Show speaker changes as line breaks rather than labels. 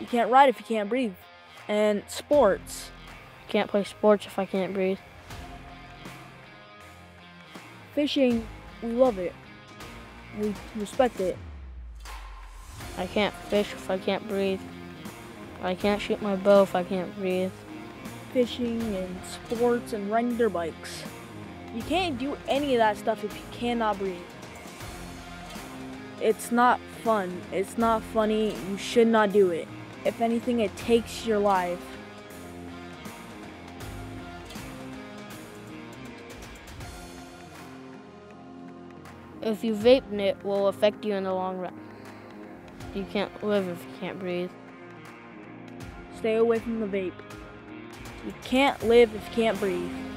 You can't ride if you can't breathe. And sports.
You can't play sports if I can't breathe.
Fishing, we love it. We respect it.
I can't fish if I can't breathe. I can't shoot my bow if I can't breathe.
Fishing and sports and riding dirt bikes. You can't do any of that stuff if you cannot breathe. It's not fun. It's not funny. You should not do it. If anything, it takes your life.
If you vape, it will affect you in the long run. You can't live if you can't breathe.
Stay away from the vape. You can't live if you can't breathe.